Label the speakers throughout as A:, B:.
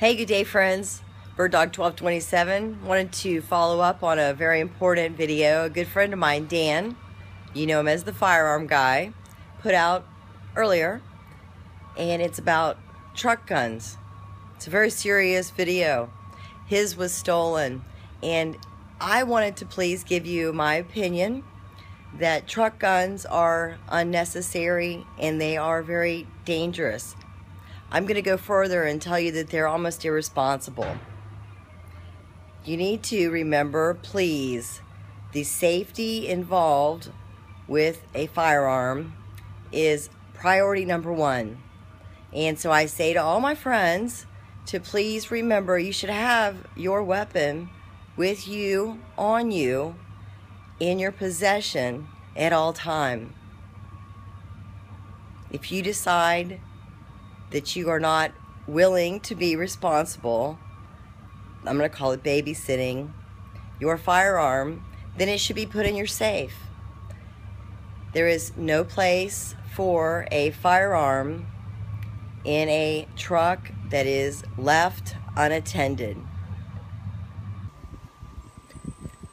A: Hey, good day, friends. Bird Dog 1227 wanted to follow up on a very important video. A good friend of mine, Dan, you know him as the firearm guy, put out earlier, and it's about truck guns. It's a very serious video. His was stolen, and I wanted to please give you my opinion that truck guns are unnecessary and they are very dangerous. I'm going to go further and tell you that they're almost irresponsible. You need to remember, please, the safety involved with a firearm is priority number one. And so I say to all my friends to please remember you should have your weapon with you, on you, in your possession at all time. If you decide that you are not willing to be responsible, I'm going to call it babysitting, your firearm, then it should be put in your safe. There is no place for a firearm in a truck that is left unattended.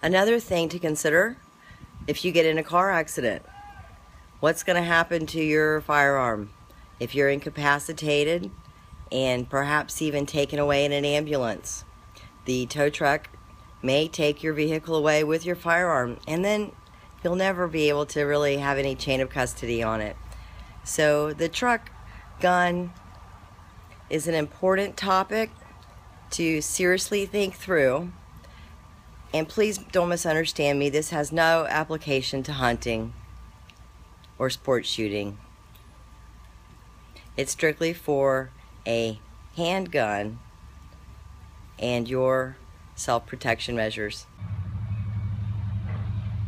A: Another thing to consider if you get in a car accident, what's going to happen to your firearm? If you're incapacitated and perhaps even taken away in an ambulance. The tow truck may take your vehicle away with your firearm and then you'll never be able to really have any chain of custody on it. So the truck gun is an important topic to seriously think through. And please don't misunderstand me, this has no application to hunting or sports shooting. It's strictly for a handgun and your self-protection measures.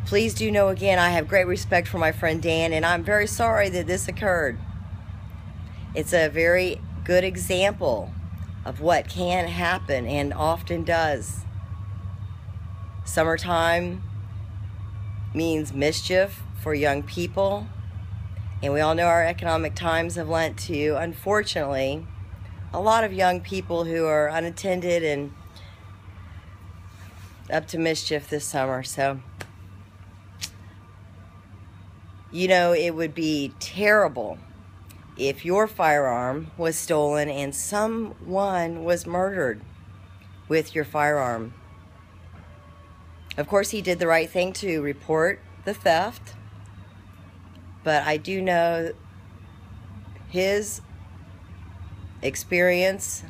A: Please do know again, I have great respect for my friend Dan, and I'm very sorry that this occurred. It's a very good example of what can happen and often does. Summertime means mischief for young people and we all know our economic times have lent to, unfortunately, a lot of young people who are unattended and up to mischief this summer. So, you know, it would be terrible if your firearm was stolen and someone was murdered with your firearm. Of course, he did the right thing to report the theft but I do know his experience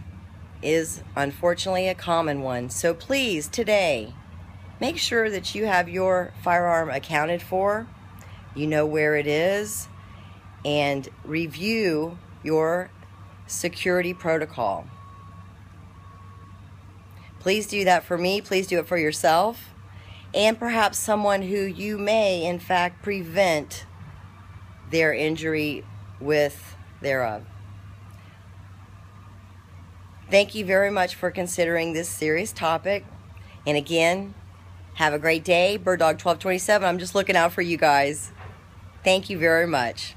A: is unfortunately a common one. So please, today, make sure that you have your firearm accounted for, you know where it is, and review your security protocol. Please do that for me. Please do it for yourself and perhaps someone who you may, in fact, prevent their injury with thereof. Thank you very much for considering this serious topic. And again, have a great day. Bird Dog 1227. I'm just looking out for you guys. Thank you very much.